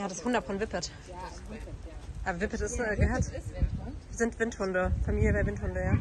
Ja, das ist 100 von Wippet. Ja, Wippet, ja. Ah, Aber Wippet ist, äh, gehört, ist sind Windhunde. Familie der Windhunde, ja.